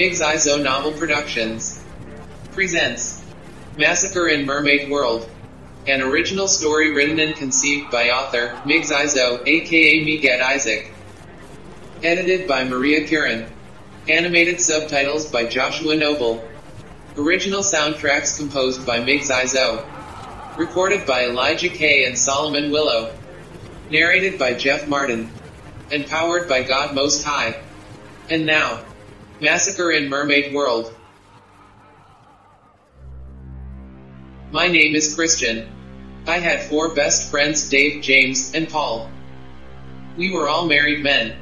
Mig's Izo Novel Productions presents Massacre in Mermaid World, an original story written and conceived by author Mig's Izo, aka Migad Isaac, edited by Maria Kieran, animated subtitles by Joshua Noble, original soundtracks composed by Mig's Izo, recorded by Elijah K. and Solomon Willow, narrated by Jeff Martin, and powered by God Most High. And now, Massacre in Mermaid World. My name is Christian. I had four best friends Dave, James, and Paul. We were all married men.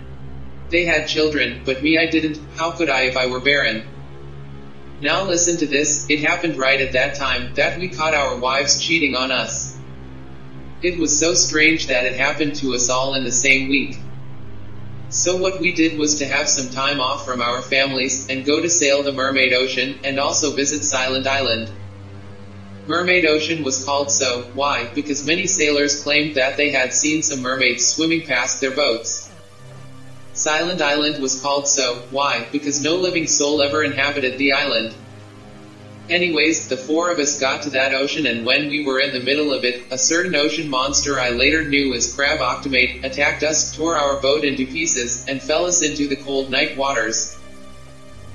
They had children, but me I didn't, how could I if I were barren? Now listen to this, it happened right at that time that we caught our wives cheating on us. It was so strange that it happened to us all in the same week. So what we did was to have some time off from our families and go to sail the Mermaid Ocean and also visit Silent Island. Mermaid Ocean was called so, why? Because many sailors claimed that they had seen some mermaids swimming past their boats. Silent Island was called so, why? Because no living soul ever inhabited the island. Anyways, the four of us got to that ocean and when we were in the middle of it, a certain ocean monster I later knew as Craboctomaid attacked us, tore our boat into pieces, and fell us into the cold night waters.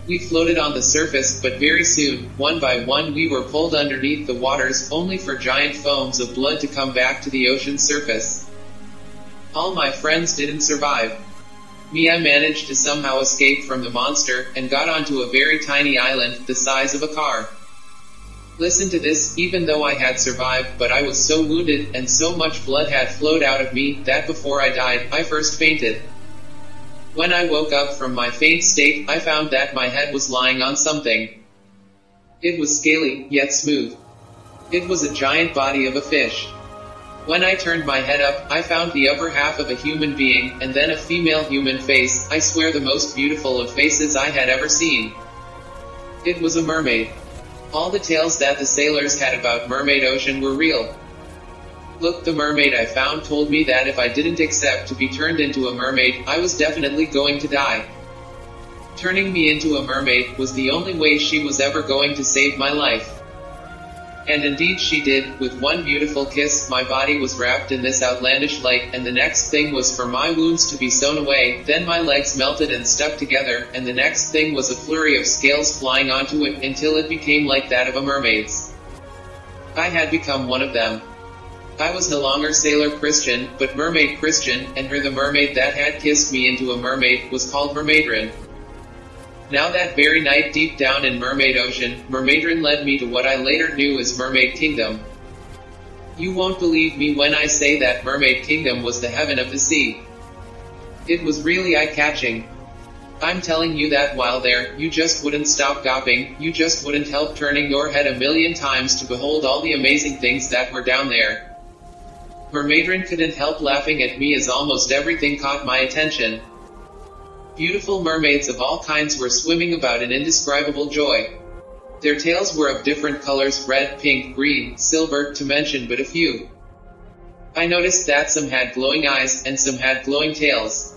We floated on the surface, but very soon, one by one we were pulled underneath the waters, only for giant foams of blood to come back to the ocean surface. All my friends didn't survive. Me I managed to somehow escape from the monster, and got onto a very tiny island, the size of a car. Listen to this, even though I had survived, but I was so wounded, and so much blood had flowed out of me, that before I died, I first fainted. When I woke up from my faint state, I found that my head was lying on something. It was scaly, yet smooth. It was a giant body of a fish. When I turned my head up, I found the upper half of a human being, and then a female human face, I swear the most beautiful of faces I had ever seen. It was a mermaid. All the tales that the sailors had about Mermaid Ocean were real. Look, the mermaid I found told me that if I didn't accept to be turned into a mermaid, I was definitely going to die. Turning me into a mermaid was the only way she was ever going to save my life. And indeed she did, with one beautiful kiss, my body was wrapped in this outlandish light, and the next thing was for my wounds to be sewn away, then my legs melted and stuck together, and the next thing was a flurry of scales flying onto it, until it became like that of a mermaid's. I had become one of them. I was no longer Sailor Christian, but Mermaid Christian, and her the mermaid that had kissed me into a mermaid, was called Mermaidrin. Now that very night deep down in Mermaid Ocean, Mermaidrin led me to what I later knew as Mermaid Kingdom. You won't believe me when I say that Mermaid Kingdom was the heaven of the sea. It was really eye-catching. I'm telling you that while there, you just wouldn't stop gawping, you just wouldn't help turning your head a million times to behold all the amazing things that were down there. Mermaidrin couldn't help laughing at me as almost everything caught my attention. Beautiful mermaids of all kinds were swimming about in indescribable joy. Their tails were of different colors, red, pink, green, silver, to mention but a few. I noticed that some had glowing eyes, and some had glowing tails.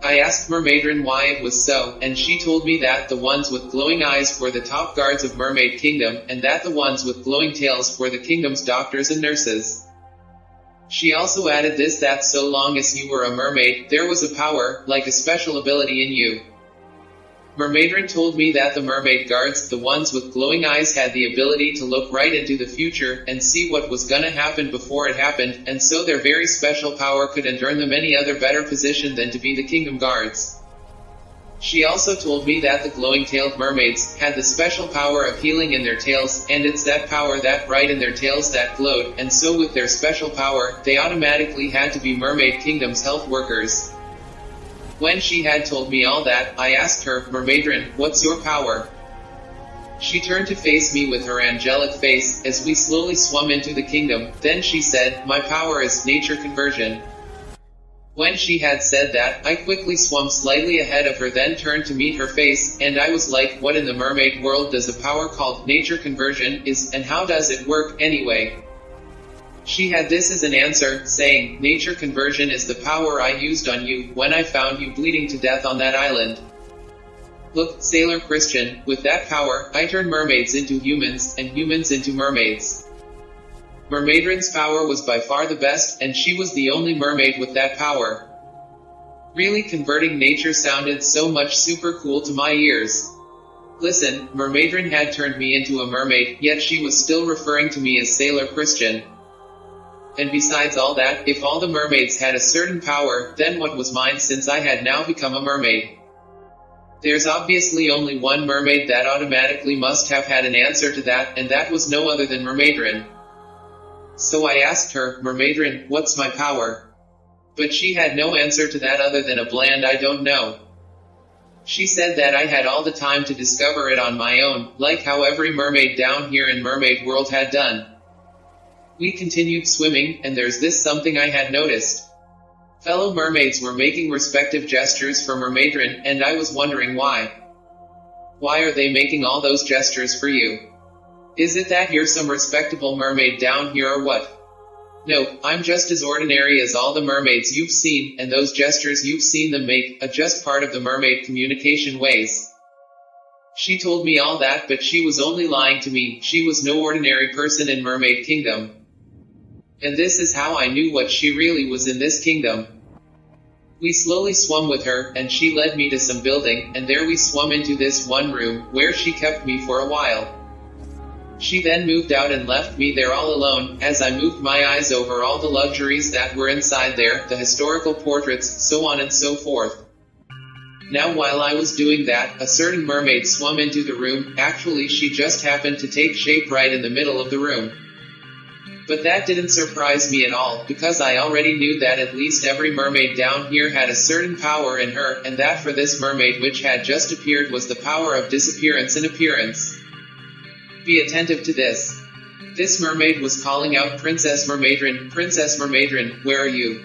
I asked Mermaidrin why it was so, and she told me that the ones with glowing eyes were the top guards of Mermaid Kingdom, and that the ones with glowing tails were the kingdom's doctors and nurses. She also added this that so long as you were a mermaid, there was a power, like a special ability in you. Mermaidrin told me that the mermaid guards, the ones with glowing eyes had the ability to look right into the future and see what was gonna happen before it happened, and so their very special power could earn them any other better position than to be the kingdom guards. She also told me that the glowing-tailed mermaids had the special power of healing in their tails, and it's that power that bright in their tails that glowed, and so with their special power, they automatically had to be Mermaid Kingdom's health workers. When she had told me all that, I asked her, Mermaidrin, what's your power? She turned to face me with her angelic face, as we slowly swum into the kingdom, then she said, my power is nature conversion. When she had said that, I quickly swum slightly ahead of her then turned to meet her face, and I was like, what in the mermaid world does a power called nature conversion is, and how does it work, anyway? She had this as an answer, saying, nature conversion is the power I used on you, when I found you bleeding to death on that island. Look, Sailor Christian, with that power, I turn mermaids into humans, and humans into mermaids. Mermaidrin's power was by far the best, and she was the only mermaid with that power. Really converting nature sounded so much super cool to my ears. Listen, Mermaidrin had turned me into a mermaid, yet she was still referring to me as Sailor Christian. And besides all that, if all the mermaids had a certain power, then what was mine since I had now become a mermaid? There's obviously only one mermaid that automatically must have had an answer to that, and that was no other than Mermaidrin. So I asked her, Mermaidrin, what's my power? But she had no answer to that other than a bland I don't know. She said that I had all the time to discover it on my own, like how every mermaid down here in Mermaid World had done. We continued swimming, and there's this something I had noticed. Fellow mermaids were making respective gestures for Mermaidrin, and I was wondering why. Why are they making all those gestures for you? Is it that you're some respectable mermaid down here or what? No, I'm just as ordinary as all the mermaids you've seen, and those gestures you've seen them make are just part of the mermaid communication ways. She told me all that, but she was only lying to me, she was no ordinary person in Mermaid Kingdom. And this is how I knew what she really was in this kingdom. We slowly swum with her, and she led me to some building, and there we swum into this one room, where she kept me for a while. She then moved out and left me there all alone, as I moved my eyes over all the luxuries that were inside there, the historical portraits, so on and so forth. Now while I was doing that, a certain mermaid swum into the room, actually she just happened to take shape right in the middle of the room. But that didn't surprise me at all, because I already knew that at least every mermaid down here had a certain power in her, and that for this mermaid which had just appeared was the power of disappearance and appearance. Be attentive to this. This mermaid was calling out Princess Mermaidrin, Princess Mermaidrin, where are you?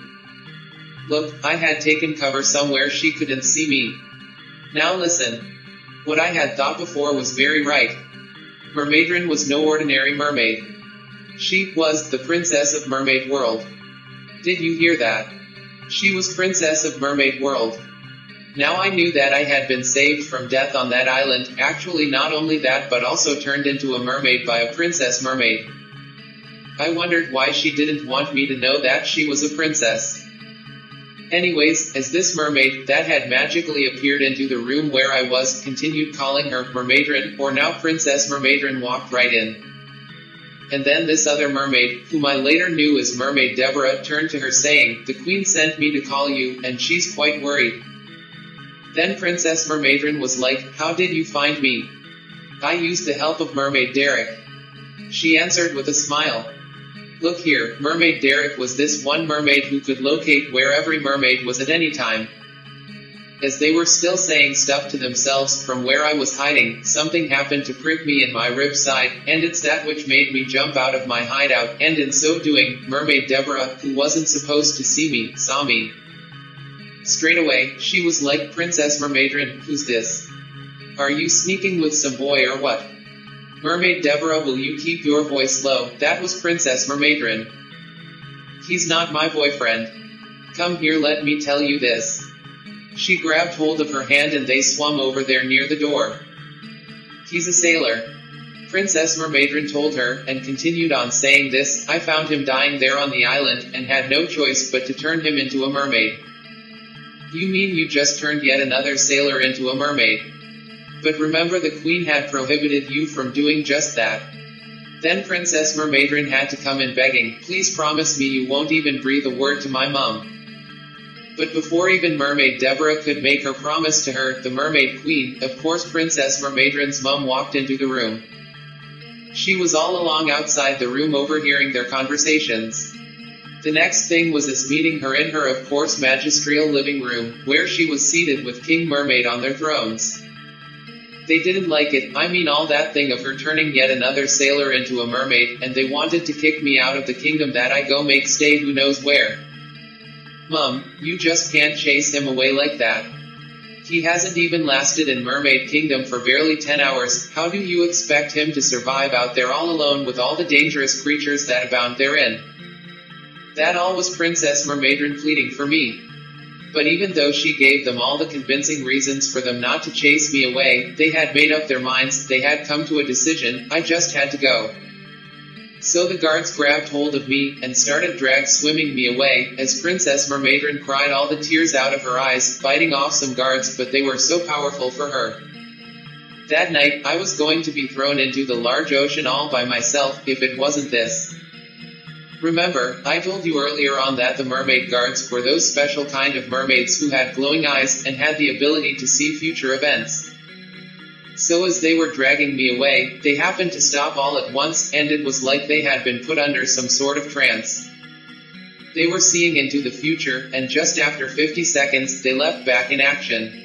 Look, I had taken cover somewhere she couldn't see me. Now listen. What I had thought before was very right. Mermaidrin was no ordinary mermaid. She was the princess of Mermaid World. Did you hear that? She was princess of Mermaid World. Now I knew that I had been saved from death on that island, actually not only that but also turned into a mermaid by a princess mermaid. I wondered why she didn't want me to know that she was a princess. Anyways, as this mermaid that had magically appeared into the room where I was continued calling her Mermaidrin, or now Princess Mermaidrin walked right in. And then this other mermaid, whom I later knew as Mermaid Deborah, turned to her saying, The queen sent me to call you, and she's quite worried. Then Princess Mermaidrin was like, How did you find me? I used the help of Mermaid Derek. She answered with a smile. Look here, Mermaid Derek was this one mermaid who could locate where every mermaid was at any time. As they were still saying stuff to themselves from where I was hiding, something happened to prick me in my rib side, and it's that which made me jump out of my hideout, and in so doing, Mermaid Deborah, who wasn't supposed to see me, saw me. Straight away, she was like, Princess Mermaidrin, who's this? Are you sneaking with some boy or what? Mermaid Deborah will you keep your voice low, that was Princess Mermaidrin. He's not my boyfriend. Come here let me tell you this. She grabbed hold of her hand and they swum over there near the door. He's a sailor. Princess Mermaidrin told her, and continued on saying this, I found him dying there on the island, and had no choice but to turn him into a mermaid. You mean you just turned yet another sailor into a mermaid? But remember the queen had prohibited you from doing just that. Then Princess Mermaidrin had to come in begging, please promise me you won't even breathe a word to my mum. But before even Mermaid Deborah could make her promise to her, the Mermaid Queen, of course Princess Mermaidrin's mum walked into the room. She was all along outside the room overhearing their conversations. The next thing was us meeting her in her of course magisterial living room, where she was seated with King Mermaid on their thrones. They didn't like it, I mean all that thing of her turning yet another sailor into a mermaid, and they wanted to kick me out of the kingdom that I go make stay who knows where. Mum, you just can't chase him away like that. He hasn't even lasted in Mermaid Kingdom for barely 10 hours, how do you expect him to survive out there all alone with all the dangerous creatures that abound therein? That all was Princess Mermaidrin pleading for me. But even though she gave them all the convincing reasons for them not to chase me away, they had made up their minds, they had come to a decision, I just had to go. So the guards grabbed hold of me and started drag swimming me away, as Princess Mermaidrin cried all the tears out of her eyes, biting off some guards, but they were so powerful for her. That night, I was going to be thrown into the large ocean all by myself, if it wasn't this. Remember, I told you earlier on that the mermaid guards were those special kind of mermaids who had glowing eyes and had the ability to see future events. So as they were dragging me away, they happened to stop all at once, and it was like they had been put under some sort of trance. They were seeing into the future, and just after 50 seconds, they left back in action.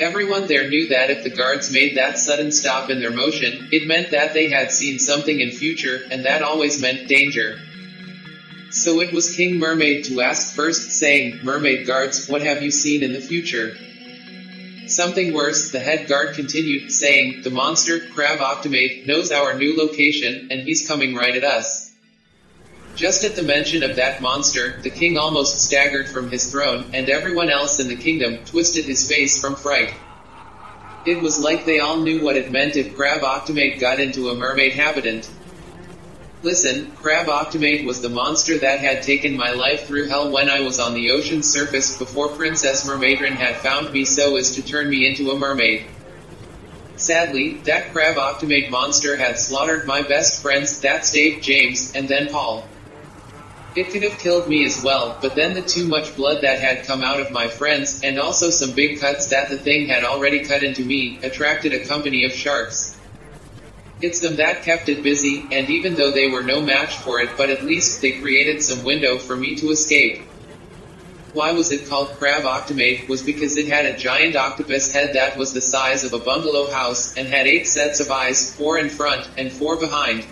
Everyone there knew that if the guards made that sudden stop in their motion, it meant that they had seen something in future, and that always meant danger. So it was King Mermaid to ask first, saying, Mermaid guards, what have you seen in the future? Something worse, the head guard continued, saying, The monster, Craboctomaid, knows our new location, and he's coming right at us. Just at the mention of that monster, the king almost staggered from his throne, and everyone else in the kingdom twisted his face from fright. It was like they all knew what it meant if Craboctomaid got into a mermaid habitant. Listen, Craboctomaid was the monster that had taken my life through hell when I was on the ocean's surface before Princess Mermaidrin had found me so as to turn me into a mermaid. Sadly, that Craboctomaid monster had slaughtered my best friends, that's Dave James, and then Paul. It could have killed me as well, but then the too much blood that had come out of my friends, and also some big cuts that the thing had already cut into me, attracted a company of sharks. It's them that kept it busy, and even though they were no match for it, but at least they created some window for me to escape. Why was it called Craboctomaid? Was because it had a giant octopus head that was the size of a bungalow house, and had eight sets of eyes, four in front, and four behind.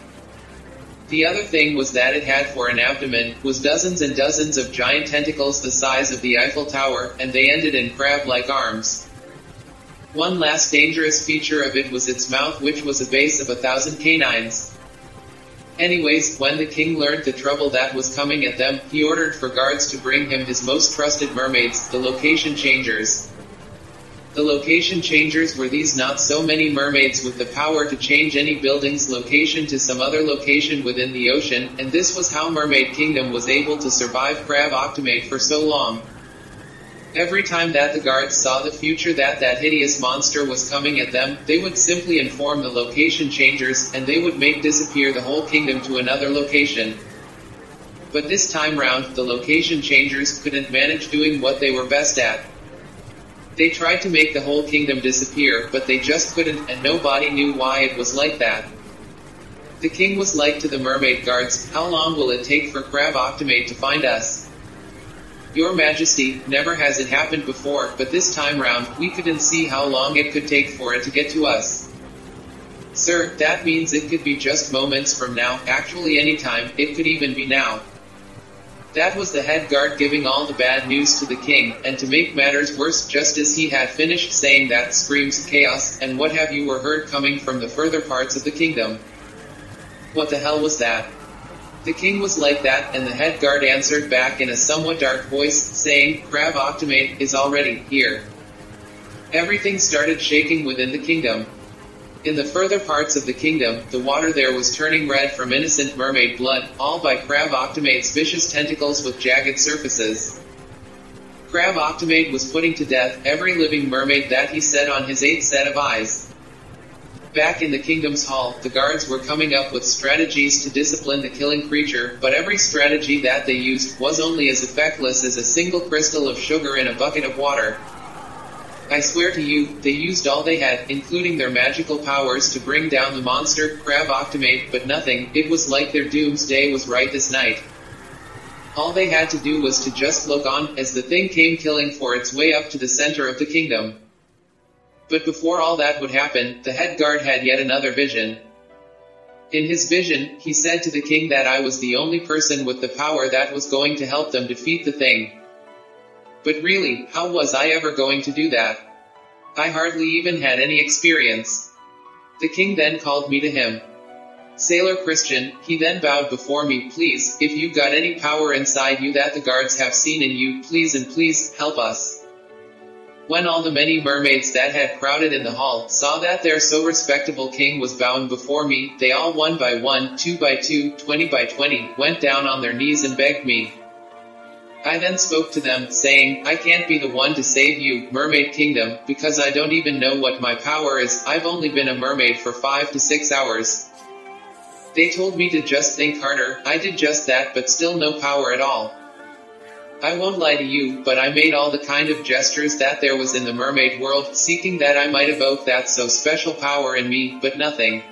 The other thing was that it had for an abdomen, was dozens and dozens of giant tentacles the size of the Eiffel Tower, and they ended in crab-like arms. One last dangerous feature of it was its mouth which was a base of a thousand canines. Anyways, when the king learned the trouble that was coming at them, he ordered for guards to bring him his most trusted mermaids, the location changers. The location changers were these not so many mermaids with the power to change any building's location to some other location within the ocean, and this was how Mermaid Kingdom was able to survive Craboctomaid for so long. Every time that the guards saw the future that that hideous monster was coming at them, they would simply inform the location changers, and they would make disappear the whole kingdom to another location. But this time round, the location changers couldn't manage doing what they were best at. They tried to make the whole kingdom disappear, but they just couldn't, and nobody knew why it was like that. The king was like to the mermaid guards, how long will it take for Craboctomaid to find us? Your Majesty, never has it happened before, but this time round, we couldn't see how long it could take for it to get to us. Sir, that means it could be just moments from now, actually any time, it could even be now. That was the head guard giving all the bad news to the king, and to make matters worse, just as he had finished saying that screams chaos, and what have you were heard coming from the further parts of the kingdom. What the hell was that? The king was like that, and the head guard answered back in a somewhat dark voice, saying, Craboctomaid is already here. Everything started shaking within the kingdom. In the further parts of the kingdom, the water there was turning red from innocent mermaid blood, all by Craboctomaid's vicious tentacles with jagged surfaces. Craboctomaid was putting to death every living mermaid that he set on his eighth set of eyes. Back in the kingdom's hall, the guards were coming up with strategies to discipline the killing creature, but every strategy that they used was only as effectless as a single crystal of sugar in a bucket of water. I swear to you, they used all they had, including their magical powers to bring down the monster, Craboctomaid, but nothing, it was like their doomsday was right this night. All they had to do was to just look on, as the thing came killing for its way up to the center of the kingdom. But before all that would happen, the head guard had yet another vision. In his vision, he said to the king that I was the only person with the power that was going to help them defeat the thing. But really, how was I ever going to do that? I hardly even had any experience. The king then called me to him. Sailor Christian, he then bowed before me, please, if you got any power inside you that the guards have seen in you, please and please, help us. When all the many mermaids that had crowded in the hall saw that their so respectable king was bowing before me, they all one by one, two by two, twenty by twenty, went down on their knees and begged me. I then spoke to them, saying, I can't be the one to save you, mermaid kingdom, because I don't even know what my power is, I've only been a mermaid for five to six hours. They told me to just think harder, I did just that but still no power at all. I won't lie to you, but I made all the kind of gestures that there was in the mermaid world, seeking that I might evoke that so special power in me, but nothing.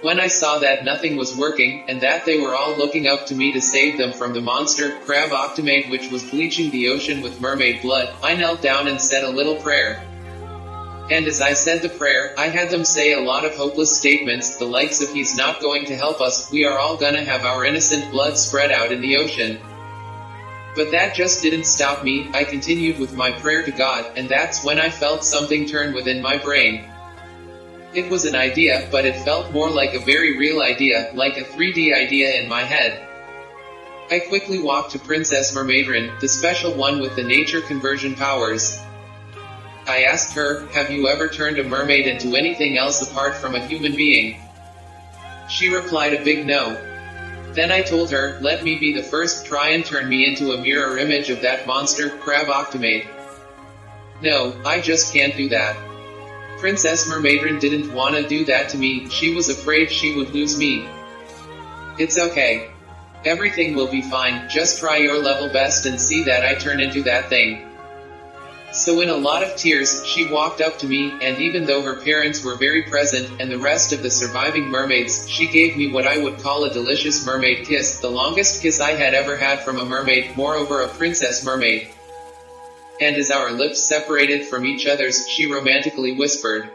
When I saw that nothing was working, and that they were all looking up to me to save them from the monster, Craboctomaid which was bleaching the ocean with mermaid blood, I knelt down and said a little prayer. And as I said the prayer, I had them say a lot of hopeless statements, the likes of he's not going to help us, we are all gonna have our innocent blood spread out in the ocean. But that just didn't stop me, I continued with my prayer to God, and that's when I felt something turn within my brain. It was an idea, but it felt more like a very real idea, like a 3D idea in my head. I quickly walked to Princess Mermaidrin, the special one with the nature conversion powers. I asked her, have you ever turned a mermaid into anything else apart from a human being? She replied a big no. Then I told her, let me be the first try and turn me into a mirror image of that monster, Craboctomaid. No, I just can't do that. Princess Mermaidrin didn't want to do that to me, she was afraid she would lose me. It's okay. Everything will be fine, just try your level best and see that I turn into that thing. So in a lot of tears, she walked up to me, and even though her parents were very present, and the rest of the surviving mermaids, she gave me what I would call a delicious mermaid kiss, the longest kiss I had ever had from a mermaid, moreover a princess mermaid. And as our lips separated from each other's, she romantically whispered,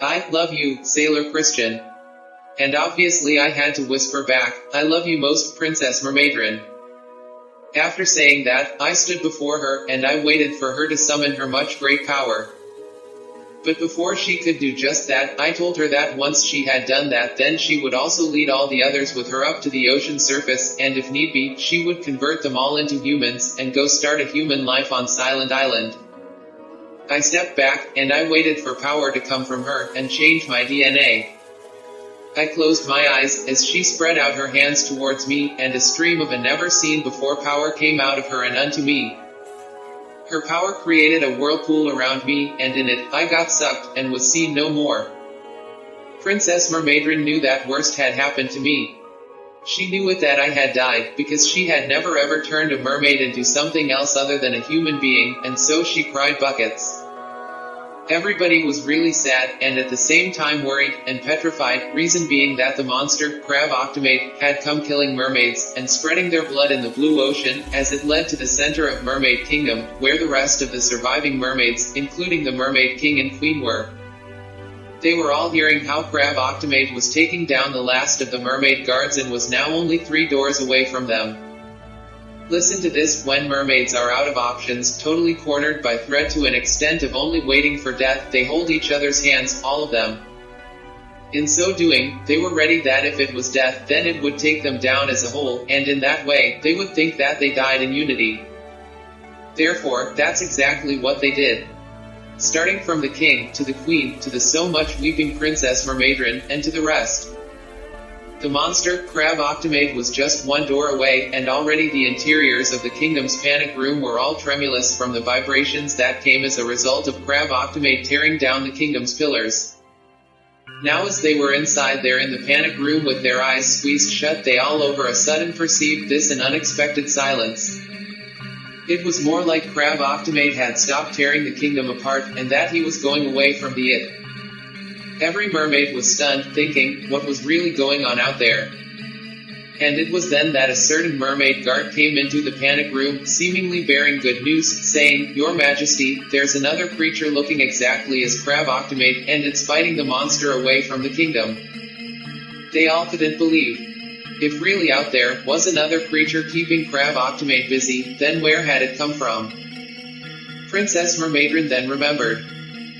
I love you, Sailor Christian. And obviously I had to whisper back, I love you most, Princess Mermaidrin. After saying that, I stood before her, and I waited for her to summon her much great power. But before she could do just that, I told her that once she had done that then she would also lead all the others with her up to the ocean surface, and if need be, she would convert them all into humans, and go start a human life on Silent Island. I stepped back, and I waited for power to come from her, and change my DNA. I closed my eyes as she spread out her hands towards me, and a stream of a never seen before power came out of her and unto me. Her power created a whirlpool around me, and in it, I got sucked, and was seen no more. Princess Mermaidrin knew that worst had happened to me. She knew it that I had died, because she had never ever turned a mermaid into something else other than a human being, and so she cried buckets. Everybody was really sad, and at the same time worried, and petrified, reason being that the monster, Craboctomaid, had come killing mermaids, and spreading their blood in the blue ocean, as it led to the center of Mermaid Kingdom, where the rest of the surviving mermaids, including the Mermaid King and Queen were. They were all hearing how Craboctomaid was taking down the last of the mermaid guards and was now only three doors away from them. Listen to this, when mermaids are out of options, totally cornered by threat to an extent of only waiting for death, they hold each other's hands, all of them. In so doing, they were ready that if it was death, then it would take them down as a whole, and in that way, they would think that they died in unity. Therefore, that's exactly what they did. Starting from the king, to the queen, to the so much weeping princess Mermaidrin, and to the rest. The monster, Craboctomaid was just one door away, and already the interiors of the kingdom's panic room were all tremulous from the vibrations that came as a result of Craboctomaid tearing down the kingdom's pillars. Now as they were inside there in the panic room with their eyes squeezed shut they all over a sudden perceived this an unexpected silence. It was more like Craboctomaid had stopped tearing the kingdom apart, and that he was going away from the it. Every mermaid was stunned, thinking, what was really going on out there? And it was then that a certain mermaid guard came into the panic room, seemingly bearing good news, saying, Your Majesty, there's another creature looking exactly as Craboctomaid, and it's fighting the monster away from the kingdom. They all couldn't believe. If really out there was another creature keeping Craboctomaid busy, then where had it come from? Princess Mermaidrin then remembered.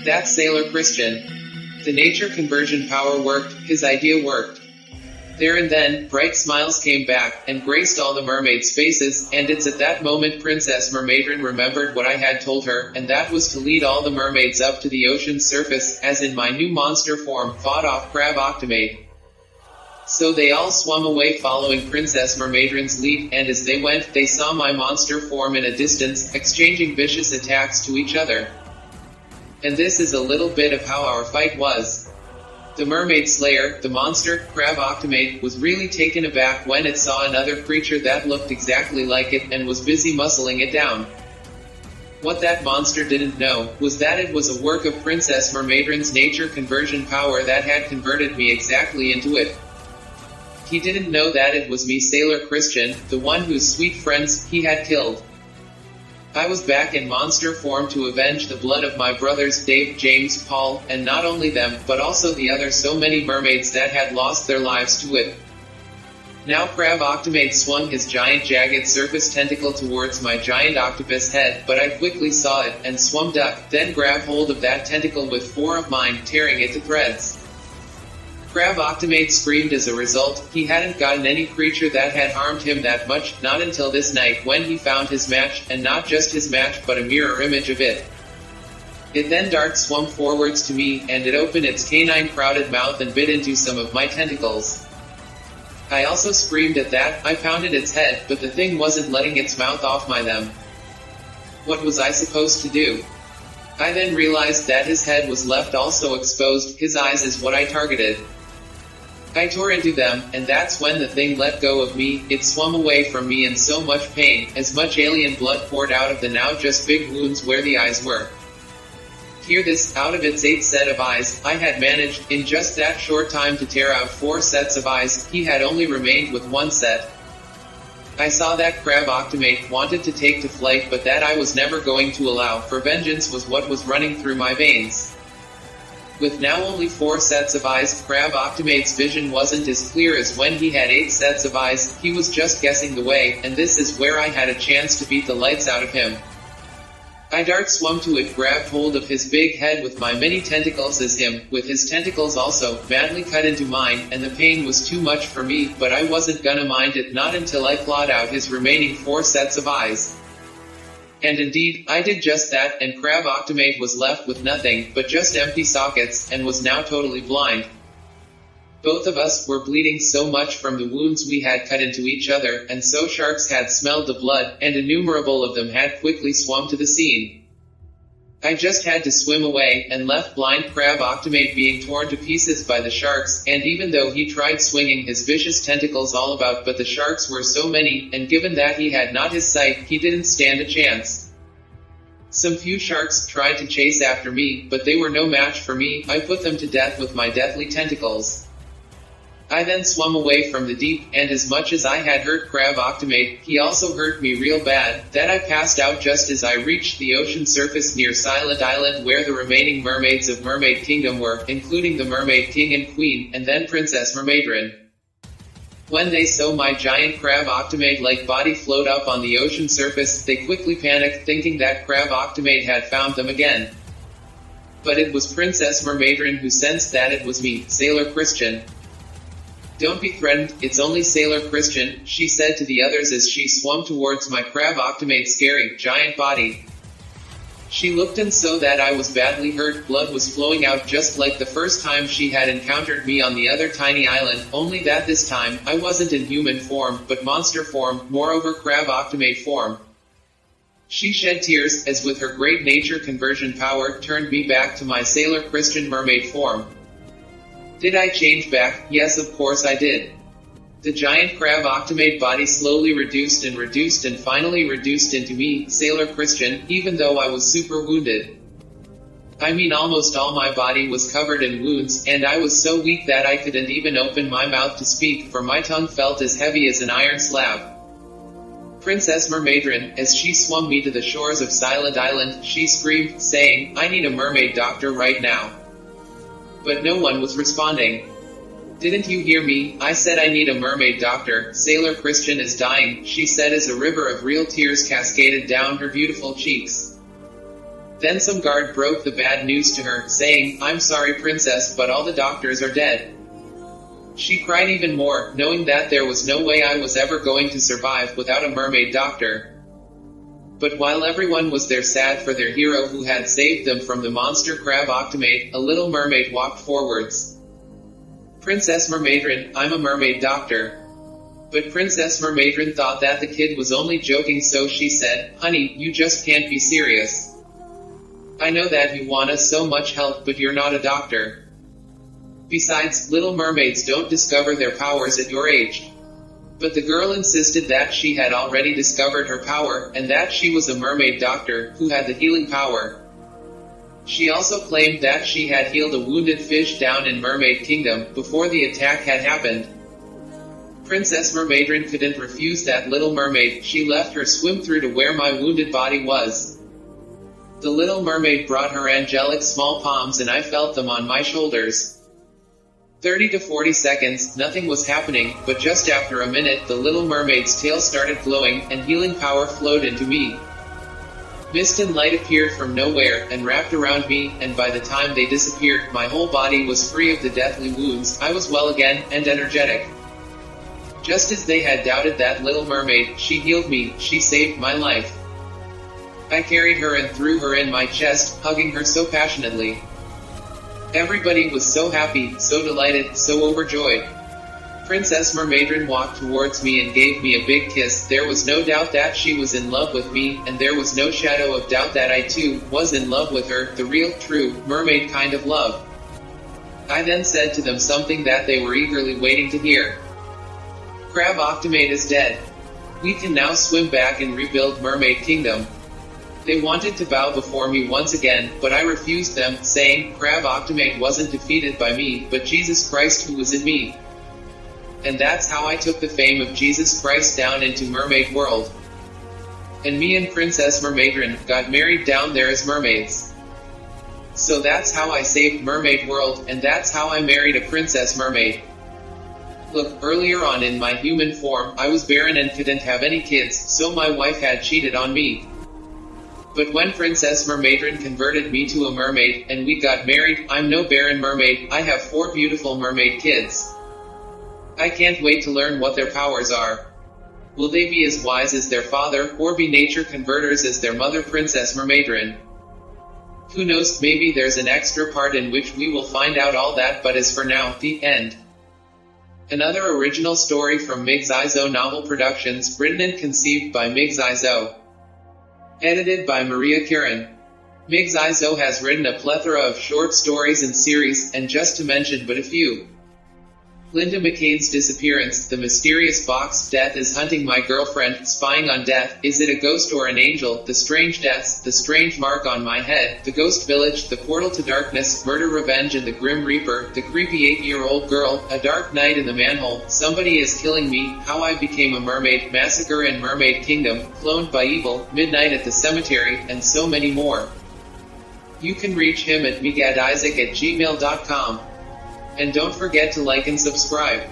That sailor Christian. The nature conversion power worked, his idea worked. There and then, bright smiles came back, and graced all the mermaids' faces, and it's at that moment Princess Mermaidrin remembered what I had told her, and that was to lead all the mermaids up to the ocean's surface, as in my new monster form, fought off Craboctomaid. So they all swam away following Princess Mermaidrin's lead, and as they went, they saw my monster form in a distance, exchanging vicious attacks to each other. And this is a little bit of how our fight was. The mermaid slayer, the monster, Craboctomaid, was really taken aback when it saw another creature that looked exactly like it and was busy muscling it down. What that monster didn't know was that it was a work of Princess Mermaidrin's nature conversion power that had converted me exactly into it. He didn't know that it was me Sailor Christian, the one whose sweet friends he had killed. I was back in monster form to avenge the blood of my brothers Dave, James, Paul, and not only them, but also the other so many mermaids that had lost their lives to it. Now Craboctomaid swung his giant jagged surface tentacle towards my giant octopus head, but I quickly saw it, and swum up, then grabbed hold of that tentacle with four of mine, tearing it to threads. Craboctomaid screamed as a result, he hadn't gotten any creature that had harmed him that much, not until this night when he found his match, and not just his match but a mirror image of it. It then dart swum forwards to me, and it opened its canine crowded mouth and bit into some of my tentacles. I also screamed at that, I pounded its head, but the thing wasn't letting its mouth off my them. What was I supposed to do? I then realized that his head was left also exposed, his eyes is what I targeted. I tore into them, and that's when the thing let go of me, it swum away from me in so much pain, as much alien blood poured out of the now just big wounds where the eyes were. Hear this, out of its eight set of eyes, I had managed, in just that short time to tear out four sets of eyes, he had only remained with one set. I saw that Craboctomaid wanted to take to flight but that I was never going to allow, for vengeance was what was running through my veins. With now only four sets of eyes, Craboctomaid's vision wasn't as clear as when he had eight sets of eyes, he was just guessing the way, and this is where I had a chance to beat the lights out of him. I dart swum to it, grabbed hold of his big head with my many tentacles as him, with his tentacles also, badly cut into mine, and the pain was too much for me, but I wasn't gonna mind it not until I clawed out his remaining four sets of eyes. And indeed, I did just that, and Craboctomaid was left with nothing, but just empty sockets, and was now totally blind. Both of us were bleeding so much from the wounds we had cut into each other, and so sharks had smelled the blood, and innumerable of them had quickly swum to the scene. I just had to swim away, and left blind Craboctomaid being torn to pieces by the sharks, and even though he tried swinging his vicious tentacles all about but the sharks were so many, and given that he had not his sight, he didn't stand a chance. Some few sharks tried to chase after me, but they were no match for me, I put them to death with my deathly tentacles. I then swum away from the deep, and as much as I had hurt Craboctomaid, he also hurt me real bad, that I passed out just as I reached the ocean surface near Silent Island where the remaining mermaids of Mermaid Kingdom were, including the Mermaid King and Queen, and then Princess Mermaidrin. When they saw my giant Craboctomaid-like body float up on the ocean surface, they quickly panicked thinking that Craboctomaid had found them again. But it was Princess Mermaidrin who sensed that it was me, Sailor Christian, don't be threatened, it's only Sailor Christian, she said to the others as she swam towards my Craboctomaid scary, giant body. She looked and saw that I was badly hurt, blood was flowing out just like the first time she had encountered me on the other tiny island, only that this time, I wasn't in human form, but monster form, moreover Craboctomaid form. She shed tears, as with her great nature conversion power, turned me back to my sailor Christian mermaid form. Did I change back? Yes, of course I did. The giant Craboctomaid body slowly reduced and reduced and finally reduced into me, Sailor Christian, even though I was super wounded. I mean almost all my body was covered in wounds, and I was so weak that I couldn't even open my mouth to speak, for my tongue felt as heavy as an iron slab. Princess Mermaidrin, as she swung me to the shores of Silent Island, she screamed, saying, I need a mermaid doctor right now but no one was responding. Didn't you hear me? I said I need a mermaid doctor. Sailor Christian is dying, she said as a river of real tears cascaded down her beautiful cheeks. Then some guard broke the bad news to her, saying, I'm sorry princess, but all the doctors are dead. She cried even more, knowing that there was no way I was ever going to survive without a mermaid doctor. But while everyone was there sad for their hero who had saved them from the monster Craboctomaid, a little mermaid walked forwards. Princess Mermaidrin, I'm a mermaid doctor. But Princess Mermaidrin thought that the kid was only joking so she said, Honey, you just can't be serious. I know that you want us so much help but you're not a doctor. Besides, little mermaids don't discover their powers at your age. But the girl insisted that she had already discovered her power, and that she was a mermaid doctor, who had the healing power. She also claimed that she had healed a wounded fish down in Mermaid Kingdom, before the attack had happened. Princess Mermaidrin couldn't refuse that little mermaid, she left her swim through to where my wounded body was. The little mermaid brought her angelic small palms and I felt them on my shoulders. 30 to 40 seconds, nothing was happening, but just after a minute the little mermaid's tail started glowing, and healing power flowed into me. Mist and light appeared from nowhere, and wrapped around me, and by the time they disappeared, my whole body was free of the deathly wounds, I was well again, and energetic. Just as they had doubted that little mermaid, she healed me, she saved my life. I carried her and threw her in my chest, hugging her so passionately. Everybody was so happy, so delighted, so overjoyed. Princess Mermaidrin walked towards me and gave me a big kiss. There was no doubt that she was in love with me, and there was no shadow of doubt that I too was in love with her, the real, true, mermaid kind of love. I then said to them something that they were eagerly waiting to hear. Craboctomaid is dead. We can now swim back and rebuild Mermaid Kingdom. They wanted to bow before me once again, but I refused them, saying, Craboctomaid wasn't defeated by me, but Jesus Christ who was in me. And that's how I took the fame of Jesus Christ down into Mermaid World. And me and Princess Mermaidrin got married down there as mermaids. So that's how I saved Mermaid World, and that's how I married a Princess Mermaid. Look, earlier on in my human form, I was barren and couldn't have any kids, so my wife had cheated on me. But when Princess Mermaidrin converted me to a mermaid, and we got married, I'm no barren mermaid, I have four beautiful mermaid kids. I can't wait to learn what their powers are. Will they be as wise as their father, or be nature converters as their mother Princess Mermaidrin? Who knows, maybe there's an extra part in which we will find out all that but as for now, the end. Another original story from Mig's Novel Productions, written and conceived by Mig's. Edited by Maria. Mig's Izo has written a plethora of short stories and series, and just to mention but a few. Linda McCain's disappearance, the mysterious box, death is hunting my girlfriend, spying on death, is it a ghost or an angel, the strange deaths, the strange mark on my head, the ghost village, the portal to darkness, murder revenge and the grim reaper, the creepy eight-year-old girl, a dark night in the manhole, somebody is killing me, how I became a mermaid, massacre in mermaid kingdom, cloned by evil, midnight at the cemetery, and so many more. You can reach him at migadisaac at gmail.com. And don't forget to like and subscribe.